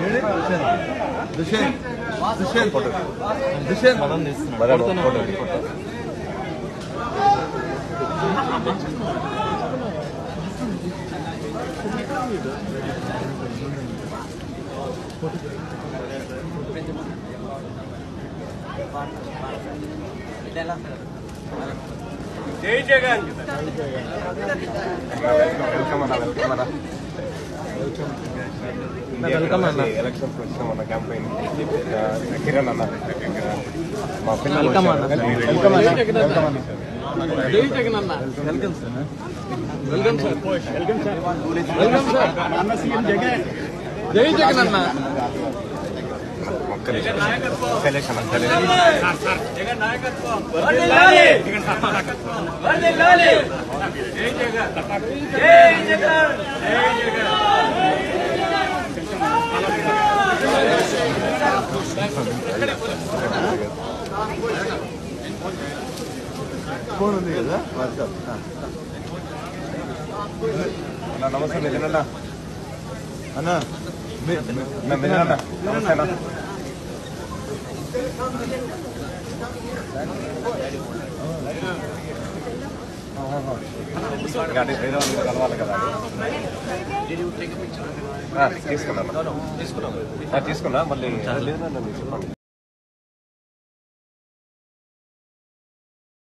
Anil Dushyant Dushyant Dushyant Madan photo జై Jagan welcome అన్న. Welcome అన్న వెల్కమ్ అన్న ఎలక్షన్స్ వచ్చిన మన క్యాంపెయిన్ కిరణ్ అన్న. మా పిల్లలు వెల్కమ్ అన్న. వెల్కమ్ అన్న. వెల్కమ్ అన్న. జై జగన్ అన్న. Welcome sir. Welcome sir. Welcome sir. Welcome sir. అన్న సీఎం జగన్. జై జగన్ అన్న. ఫోన్ ఉంది కదా వాట్సాప్ అన్న నమస్తే నిజనన్న అన్న మీ- మీ- అన్న నిజనన్న నమస్తే అన్న కలవాలి కదా తీసుకున్నా తీసుకున్నా. మళ్ళీ చెప్పండి